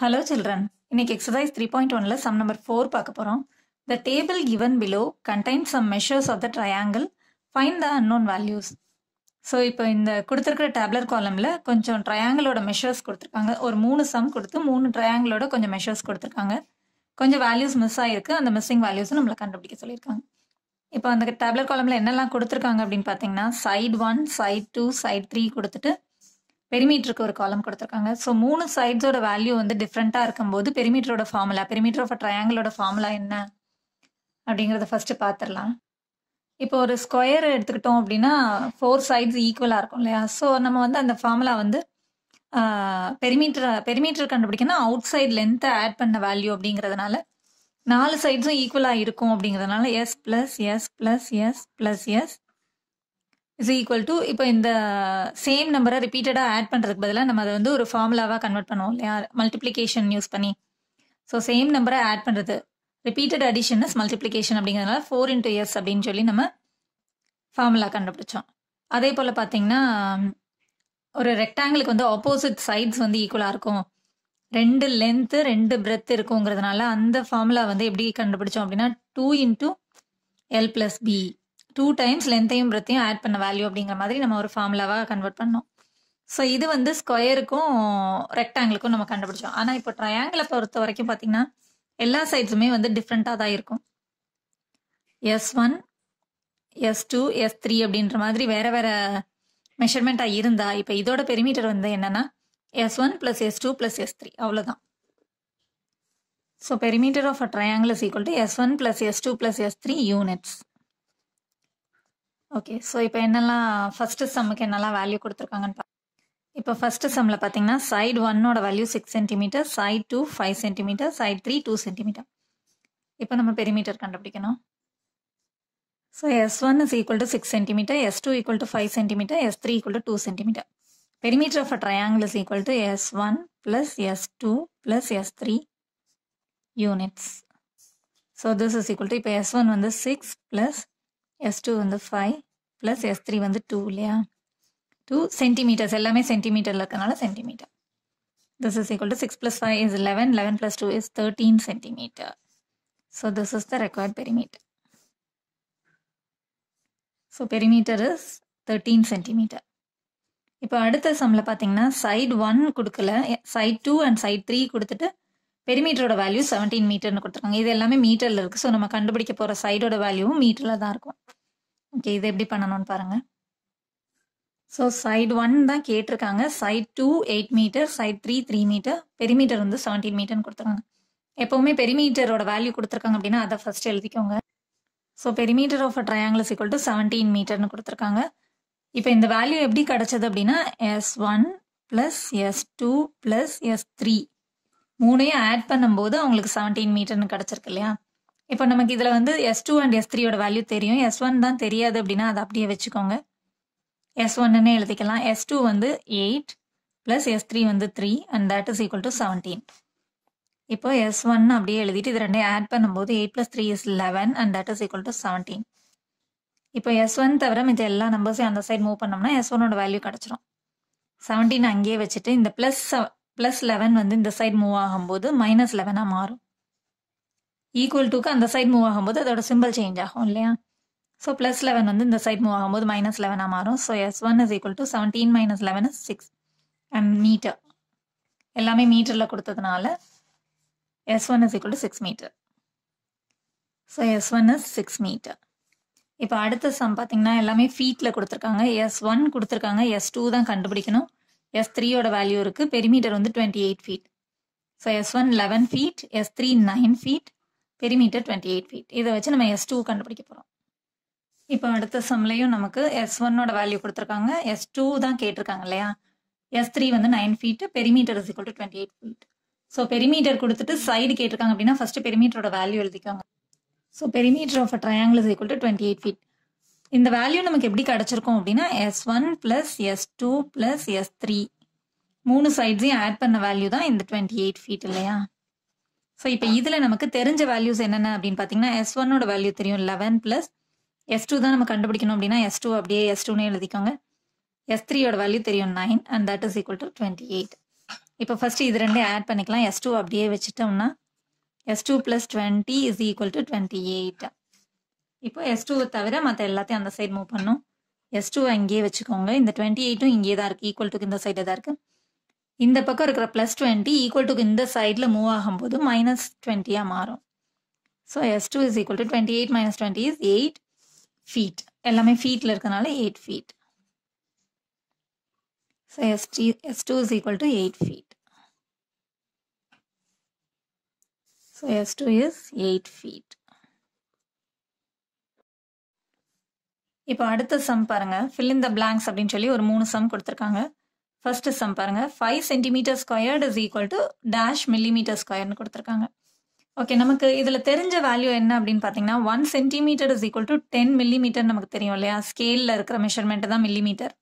Hello children இன்னைக்கு exercise 3.1ல sum number 4 பார்க்க போறோம். The table given below contain some measures of the triangle find the unknown values so இப்போ இந்த கொடுத்துருக்கிற டேப்லர் காலமில் கொஞ்சம் ட்ரையாங்கிளோட மெஷர்ஸ் கொடுத்துருக்காங்க. ஒரு மூணு சம் கொடுத்து மூணு ட்ரையாங்கிளோட கொஞ்சம் மெஷர்ஸ் கொடுத்துருக்காங்க. கொஞ்சம் வேல்யூஸ் மிஸ் ஆகிருக்கு அந்த மிஸ்ஸிங் வேல்யூஸும் நம்மளை கண்டுபிடிக்க சொல்லியிருக்காங்க. இப்போ அந்த டேப்லர் காலமில் என்னெல்லாம் கொடுத்துருக்காங்க அப்படின்னு பார்த்தீங்கன்னா side one side two side three கொடுத்துட்டு பெரிமீட்டருக்கு ஒரு காலம் கொடுத்துருக்காங்க. ஸோ மூணு சைட்ஸோட வேல்யூ வந்து டிஃப்ரெண்ட்டாக இருக்கும்போது பெரிமீட்டரோட ஃபார்முலா பெரிமீட்டர் ஆஃப் ட்ரையாங்கிளோட ஃபார்முலா என்ன? அப்படிங்கிறத ஃபர்ஸ்ட் பார்த்துடலாம் இப்போ ஒரு ஸ்கொயர் எடுத்துக்கிட்டோம் அப்படின்னா ஃபோர் சைட்ஸ் ஈக்குவலாக இருக்கும் இல்லையா? ஸோ நம்ம வந்து அந்த ஃபார்முலா வந்து பெரிமீட்டர் பெரிமீட்டர் கண்டுபிடிக்கணும் அவுட் சைட் லென்த்தை ஆட் பண்ண வேல்யூ அப்படிங்கிறதுனால நாலு சைட்ஸும் ஈக்குவலாக இருக்கும் அப்படிங்கிறதுனால S plus S plus S plus S is equal to இப்போ இந்த சேம் நம்பரை ரிப்பீட்டடாக ஆட் பண்ணுறதுக்கு பதிலாக நம்ம அதை வந்து ஒரு ஃபார்முலாவாக கன்வெர்ட் பண்ணுவோம் இல்லையா? மல்டிப்ளிகேஷன் யூஸ் பண்ணி. ஸோ சேம் நம்பரை ஆட் பண்ணுறது ரிப்பீட்டட் அடிஷன் இஸ் மல்டிப்ளிகேஷன் அப்படிங்கிறதுனால ஃபோர் இன்டூ எஸ் அப்படின்னு சொல்லி நம்ம ஃபார்முலா கண்டுபிடிச்சோம். அதே போல் பார்த்தீங்கன்னா ஒரு ரெக்டாங்கிளுக்கு வந்து ஆப்போசிட் சைட்ஸ் வந்து ஈக்குவலாக இருக்கும். ரெண்டு லென்த்து ரெண்டு பிரெத் இருக்குங்கிறதுனால அந்த ஃபார்முலா வந்து எப்படி கண்டுபிடிச்சோம் அப்படின்னா two into L plus B two times லென்த்தையும் பிரெத்தையும் ஆட் பண்ண வேல்யூ அப்படிங்கிற மாதிரி நம்ம ஒரு ஃபார்முலாவாக கன்வெர்ட் பண்ணோம். ஸோ இது வந்து ஸ்கொயருக்கும் ரெக்டாங்கிளுக்கும் நம்ம கண்டுபிடிச்சோம். ஆனால் இப்போ ட்ரையாங்கிளை பொறுத்த வரைக்கும் பார்த்தீங்கன்னா எல்லா சைட்ஸுமே வந்து டிஃப்ரெண்ட்டாக தான் இருக்கும். S one S two S three அப்படின்ற மாதிரி வேற வேற மெஷர்மெண்ட்டாக இருந்தா இப்போ இதோட பெரிமீட்டர் வந்து என்னன்னா S one plus S two plus S three அவ்வளோதான் so perimeter of a triangle is equal to S one plus S two plus S three units okay so இப்போ என்னெல்லாம் ஃபர்ஸ்ட் சம்முக்கு என்னெல்லாம் வேல்யூ கொடுத்துருக்காங்கன்னு இப்போ ஃபர்ஸ்ட் சம்மில் பார்த்தீங்கன்னா சைடு ஒன்னோட value six centimetre side two five centimetre side three two centimetre இப்போ நம்ம பெரிமீட்டர் கண்டுபிடிக்கணும். So S one is equal to six centimetre S two equal to five centimetre S three equal to two centimetre perimeter of a triangle is equal to S one plus S two plus S three units so this is equal to இப்போ S one வந்து six plus S two வந்து five plus S three வந்து two இல்லையா? Two centimetres எல்லாமே சென்டிமீட்டரில் இருக்கனால centimetre this is equal to six plus five is eleven eleven plus two is thirteen centimetre so this is the required perimeter so perimeter is thirteen centimetre இப்போ அடுத்த சம்மில் பார்த்தீங்கன்னா side one கொடுக்கல side two and side three கொடுத்துட்டு பெரிமீட்டரோட value seventeen மீட்டர்னு கொடுத்துருக்காங்க. இது எல்லாமே மீட்டரில் இருக்குது ஸோ நம்ம கண்டுபிடிக்க போகிற சைடோட வேல்யூவும் மீட்டரில் தான் இருக்கும். ஓகே இது எப்படி பண்ணணும்னு பாருங்கள் ஸோ சைடு ஒன் தான் கேட்டிருக்காங்க. Side two eight metre side three three metre perimeter வந்து செவன்டீன் மீட்டர்னு கொடுத்துருக்காங்க. எப்போவுமே பெரிமீட்டரோட வேல்யூ கொடுத்துருக்காங்க அப்படின்னா அதை ஃபர்ஸ்ட் எழுதிக்கோங்க. So perimeter of a triangle is equal to seventeen மீட்டர்னு கொடுத்துருக்காங்க. இப்போ இந்த வேல்யூ எப்படி கிடைச்சது அப்படின்னா S one plus S two plus S three மூணையும் ஆட் பண்ணும்போது அவங்களுக்கு செவன்டீன் மீட்டர்னு கிடச்சிருக்கு இல்லையா? இப்போ நமக்கு இதில் வந்து எஸ் டூ அண்ட் எஸ் த்ரீயோட வேல்யூ தெரியும். எஸ் ஒன் தான் தெரியாது அப்படின்னா அதை அப்படியே வச்சுக்கோங்க. எஸ் ஒன்னு எழுதிக்கலாம். எஸ் டூ வந்து எயிட் ப்ளஸ் எஸ் த்ரீ வந்து three and that is equal to seventeen இப்போ எஸ் ஒன் அப்படியே எழுதிட்டு இது ரெண்டையும் ஆட் பண்ணும்போது eight plus three is eleven and that is equal to seventeen இப்போ எஸ் ஒன் தவிர மித்த எல்லா நம்பர்ஸையும் அந்த சைடு மூவ் பண்ணோம்னா எஸ் ஒன்னோட வேல்யூ கிடச்சிரும். செவன்டீன் அங்கேயே வச்சுட்டு இந்த ப்ளஸ் ப்ளஸ் லெவன் வந்து இந்த சைடு மூவ் ஆகும்போது மைனஸ் லெவனாக மாறும். ஈக்குவல் டூக்கு அந்த சைடு மூவ் ஆகும்போது அதோட சிம்பிள் சேஞ்ச் ஆகும் இல்லையா? ஸோ ப்ளஸ் லெவன் வந்து இந்த சைட் மூவ் ஆகும்போது மைனஸ் லெவனாக மாறும். So S one is equal to seventeen minus eleven is six and metre எல்லாமே மீட்டரில் கொடுத்ததுனால S one is equal to six metre so S one is six metre இப்போ அடுத்த சம் பார்த்தீங்கன்னா எல்லாமே ஃபீட்டில் கொடுத்துருக்காங்க. எஸ் ஒன் கொடுத்துருக்காங்க. எஸ் டூ தான் கண்டுபிடிக்கணும். எஸ் த்ரீயோட வேல்யூ இருக்குது பெரிமீட்டர் வந்து twenty eight feet so S one eleven feet S three nine feet perimeter twenty eight feet இதை வச்சு நம்ம எஸ் டூ கண்டுபிடிக்க போகிறோம் இப்போ அடுத்த சம்லையும் நமக்கு எஸ் ஒன்னோட வேல்யூ கொடுத்துருக்காங்க. எஸ் டூ தான் கேட்டிருக்காங்க இல்லையா? எஸ் த்ரீ வந்து nine feet perimeter is equal to twenty eight feet so perimeter கொடுத்துட்டு சைடு கேட்டிருக்காங்க அப்படின்னா ஃபர்ஸ்ட் பெரிமீட்டரோட வேல்யூ எழுதிக்கோங்க. So perimeter of a triangle is equal to twenty eight feet இந்த வேல்யூ நமக்கு எப்படி கிடைச்சிருக்கும் அப்படின்னா S one plus S two plus S three மூணு சைட்ஸையும் ஆட் பண்ண வேல்யூ தான் இந்த டுவெண்ட்டி எயிட் ஃபீட் இல்லையா? ஸோ இப்போ இதில் நமக்கு தெரிஞ்ச வேல்யூஸ் என்னென்ன அப்படின்னு பார்த்தீங்கன்னா எஸ் ஒன்னோட வேல்யூ தெரியும் லெவன் ப்ளஸ் எஸ் டூ தான் நம்ம கண்டுபிடிக்கணும் அப்படின்னா எஸ் டூ அப்படியே எஸ் டூனே எழுதிக்கோங்க. எஸ் த்ரீயோட வேல்யூ தெரியும் nine and that is equal to twenty eight இப்போ ஃபர்ஸ்ட் இது ரெண்டே ஆட் பண்ணிக்கலாம். எஸ் டூ அப்படியே வச்சுட்டோம்னா S two plus twenty is equal to twenty eight இப்போ எஸ் டூவை தவிர மற்ற எல்லாத்தையும் அந்த சைடு மூவ் பண்ணும். எஸ் டூ இங்கேயே வச்சுக்கோங்க. இந்த டுவெண்ட்டி எயிட்டும் இங்கே தான் இருக்குது ஈக்குவல் டுக்கு இந்த சைடில் தான் இருக்குது இந்த பக்கம் இருக்கிற ப்ளஸ் டுவெண்ட்டி ஈக்குவல் டுக்கு இந்த சைடில் மூவ் ஆகும்போது மைனஸ் டுவெண்ட்டியாக மாறும். So S two is equal to twenty eight minus twenty is eight feet எல்லாமே ஃபீட்டில் இருக்கனால eight feet so S T S two is equal to eight feet so S two is eight feet இப்போ அடுத்த sum பாருங்க. Fill in the blanks அப்படின்னு சொல்லி ஒரு மூணு சம் கொடுத்துருக்காங்க. ஃபர்ஸ்ட் சம் பாருங்க. Five centimetre squared is equal to dash millimetre ஸ்கொயர்னு கொடுத்துருக்காங்க. ஓகே நமக்கு இதில் தெரிஞ்ச வேல்யூ என்ன அப்படின்னு பார்த்தீங்கன்னா one centimetre is equal to ten millimetre நமக்கு தெரியும் இல்லையா? ஸ்கேலில் இருக்கிற மெஷர்மெண்ட் தான் மில்லிமீட்டர்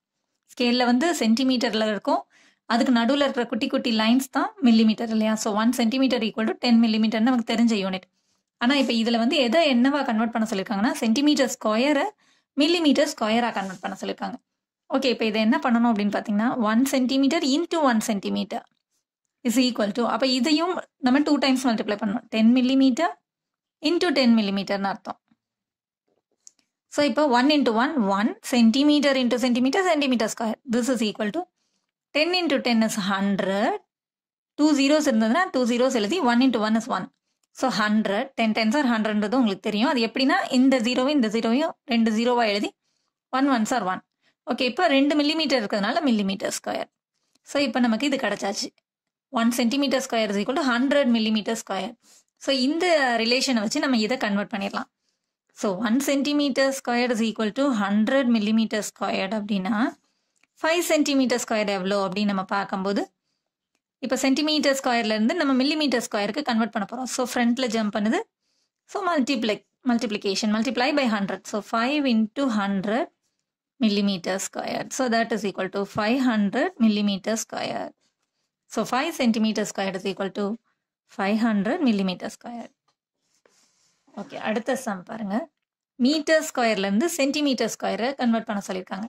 ஸ்கேலில் வந்து சென்டிமீட்டரில் இருக்கும். அதுக்கு நடுவில் இருக்கிற குட்டி குட்டி லைன்ஸ் தான் மில்லிமீட்டர் இல்லையா? So one centimetre equal to ten மில்லிமீட்டர்னு நமக்கு தெரிஞ்ச யூனிட் ஆனால் இப்போ இதில் வந்து எதை என்னவா கன்வெர்ட் பண்ண சொல்லியிருக்காங்கன்னா சென்டிமீட்டர் ஸ்கொயரை மில்லிமீட்டர் ஸ்கொயராக கன்வெர்ட் பண்ண சொல்லியிருக்காங்க ஓகே இப்போ இதை என்ன பண்ணணும் அப்படின்னு பார்த்தீங்கன்னா one centimetre into one centimetre is equal to அப்போ இதையும் நம்ம டூ டைம்ஸ் மல்டிப்ளை பண்ணணும். டென் மில்லிமீட்டர் இன்டூ டென் மில்லிமீட்டர்னு அர்த்தம். ஸோ இப்போ one into one one centimetre into centimetre centimetre square this is equal to ten into ten is hundred two zeros இருந்ததுன்னா two zeros எழுதி one into one is one so hundred ten tens are ஹண்ட்ரட்ன்றது உங்களுக்கு தெரியும். அது எப்படின்னா இந்த ஜீரோவையும் இந்த ஜீரோவையும் ரெண்டு ஜீரோவாக எழுதி one ones are one okay இப்போ ரெண்டு மில்லிமீட்டர் இருக்கிறதுனால மில்லிமீட்டர் ஸ்கொயர் ஸோ இப்போ நமக்கு இது கிடச்சாச்சு. One centimetre square is equal to hundred millimetre square so இந்த ரிலேஷனை வச்சு நம்ம இதை கன்வெர்ட் பண்ணிடலாம். So one centimetre square is equal to hundred millimetre squared அப்படின்னா ஃபைவ் சென்டிமீட்டர் ஸ்கொயர் எவ்வளோ அப்படின்னு நம்ம பார்க்கும்போது இப்போ சென்டிமீட்டர் ஸ்கொயர்லேருந்து நம்ம மில்லிமீட்டர் ஸ்கொயருக்கு கன்வெர்ட் பண்ண போகிறோம் ஸோ ஃப்ரண்ட்டில் ஜம்ப் பண்ணுது so multiply multiplication multiply by hundred so five into hundred millimeter squared. So that is equal to 500 millimeter squared. So 5 centimeter squared is equal to 500 millimeter squared. Okay அடுத்த sum பாருங்க metre ஸ்கொயர்லேருந்து centimetre ஸ்கொயரை convert பண்ண சொல்லியிருக்காங்க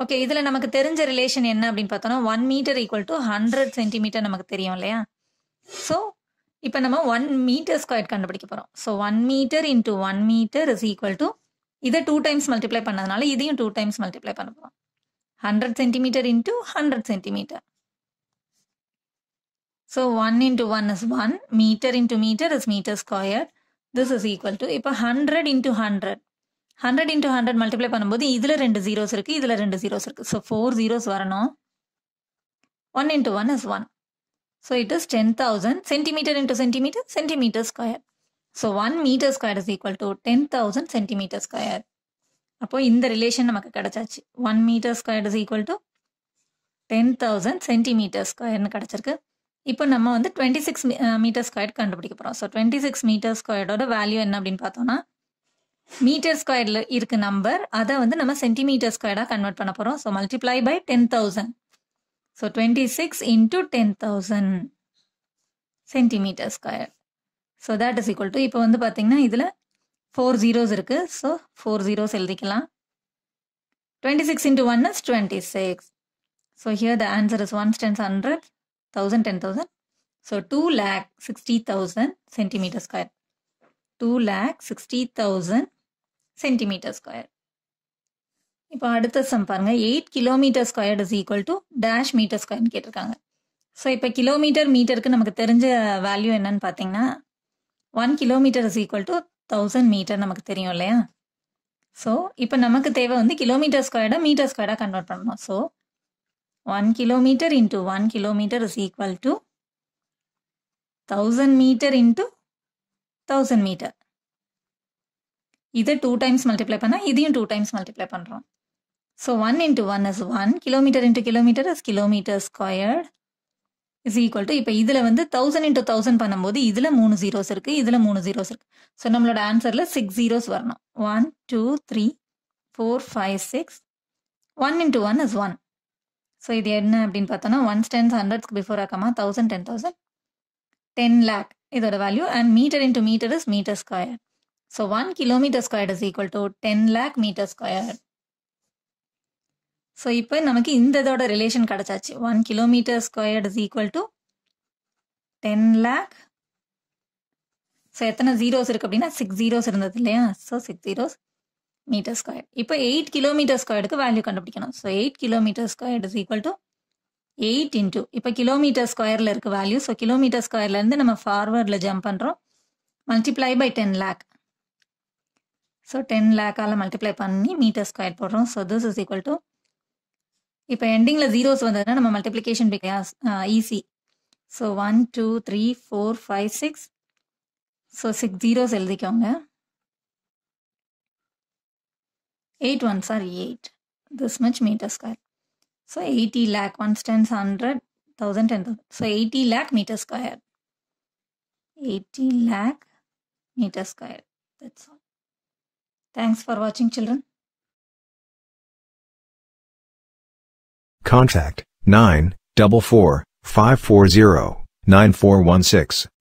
okay இதில் நமக்கு தெரிஞ்ச relation என்ன அப்படின்னு பார்த்தோம்னா one metre equal to hundred centimetre நமக்கு தெரியும் இல்லையா? ஸோ இப்போ நம்ம ஒன் மீட்டர் ஸ்கொயர் கண்டுபிடிக்க போகிறோம் so one metre into one metre is equal to இதை டூ டைம்ஸ் மல்டிப்ளை பண்ணதுனால இதையும் டூ டைம்ஸ் மல்டிப்ளை பண்ண போகிறோம் hundred centimetre into hundred centimetre so one into one is one metre into metre is metre square this is equal to இப்போ hundred into hundred hundred into hundred multiply பண்ணும்போது இதில் ரெண்டு zeros இருக்குது இதில் ரெண்டு zeros இருக்குது ஸோ ஃபோர் ஜீரோஸ் வரணும். One into one is one so it is ten thousand centimetre into centimetre centimetre square so one metre square is equal to ten thousand centimetre square அப்போது இந்த relation நமக்கு கிடச்சாச்சு. One metre square is equal to ten thousand centimetre ஸ்கொயர்னு கிடச்சிருக்கு. இப்போ நம்ம வந்து twenty six metre square கண்டுபிடிக்க போகிறோம் ஸோ டுவெண்ட்டி சிக்ஸ் மீட்டர் ஸ்கொயரோட வேல்யூ என்ன அப்படின்னு பார்த்தோம்னா மீட்டர் ஸ்கொயரில் இருக்கு நம்பர் அதை வந்து நம்ம சென்டிமீட்டர் ஸ்கொயர்டாக கன்வெர்ட் பண்ண போகிறோம் so multiply by ten thousand so twenty six into ten thousand centimetre square so that is equal to இப்போ வந்து பார்த்தீங்கன்னா இதில் ஃபோர் ஜீரோஸ் இருக்குது ஸோ ஃபோர் ஜீரோஸ் எழுதிக்கலாம். Twenty six into one is twenty six so here the answer is one tens hundred thousand ten thousand so two lakh sixty thousand centimetre square two lakh sixty thousand centimetre square இப்போ அடுத்த sum பாருங்க. Eight kilometre square is equal to dash metre ஸ்கொயர்னு கேட்டிருக்காங்க. So இப்போ kilometre மீட்டருக்கு நமக்கு தெரிஞ்ச value என்னன்னு பார்த்தீங்கன்னா one kilometre is equal to thousand metre நமக்கு தெரியும் இல்லையா? ஸோ இப்போ நமக்கு தேவை வந்து கிலோமீட்டர் ஸ்கொயர்டாக மீட்டர் ஸ்கொயர்டாக கன்வெர்ட் பண்ணணும். So one kilometre into one kilometre is equal to thousand metre into thousand metre இதை டூ டைம்ஸ் மல்டிப்ளை பண்ணால் இதையும் டூ டைம்ஸ் மல்டிப்ளை பண்ணுறோம் so one into one is one kilometre into kilometre is kilometre squared is equal to இப்போ இதில் வந்து thousand into thousand பண்ணும்போது இதில் மூணு ஜீரோஸ் இருக்குது இதில் மூணு ஜீரோஸ் இருக்குது ஸோ நம்மளோட ஆன்சரில் சிக்ஸ் ஜீரோஸ் வரணும். One two three four five six one into one is one so இது என்ன அப்படின்னு பார்த்தோன்னா ஒன் டென்ஸ் ஹண்ட்ரட்ஸ்க்கு before ஆக்காமா thousand ten thousand ten lakh இதோட value and metre into metre is metre square so one kilometre square is equal to ten lakh metre square so இப்போ நமக்கு இந்த இதோட relation கிடச்சாச்சு. One kilometre squared is equal to ten lakh so எத்தனை zeros இருக்கு அப்படின்னா six zeros இருந்தது இல்லையா? So six zeros metre square இப்போ எயிட் கிலோமீட்டர் ஸ்கொயருக்கு வேல்யூ கண்டுபிடிக்கணும். So eight kilometre square is equal to eight into இப்போ கிலோமீட்டர் ஸ்கொயரில் இருக்க வேல்யூ ஸோ கிலோமீட்டர் ஸ்கொயர்லேருந்து நம்ம ஃபார்வர்டில் ஜம்ப் பண்ணுறோம் multiply by ten lakh so ten லேக்கால் multiply பண்ணி மீட்டர் ஸ்கொயர் போடுறோம். So this is equal to இப்போ எண்டிங்கில் ஜீரோஸ் வந்ததுன்னா நம்ம multiplication easy so one two three four five six so six zeros எழுதிக்கோங்க. Eight one sir eight this much metre square so eighty lakh one tens hundred thousand ten thousand so eighty lakh metre square eighty lakh metre square that's all Thanks for watching children. Contact 9 44 540 9416.